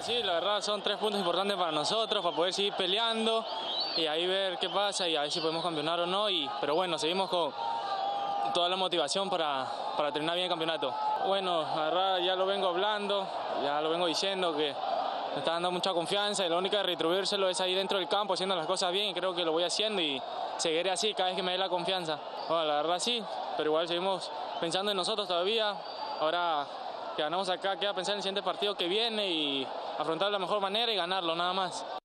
Sí, la verdad son tres puntos importantes para nosotros, para poder seguir peleando y ahí ver qué pasa y a ver si podemos campeonar o no. Y, pero bueno, seguimos con toda la motivación para, para terminar bien el campeonato. Bueno, la verdad ya lo vengo hablando, ya lo vengo diciendo que me está dando mucha confianza y lo único de retribuírselo es ahí dentro del campo haciendo las cosas bien y creo que lo voy haciendo y seguiré así cada vez que me dé la confianza. Bueno, la verdad sí, pero igual seguimos pensando en nosotros todavía. Ahora que ganamos acá, queda pensar en el siguiente partido que viene y afrontarlo de la mejor manera y ganarlo, nada más.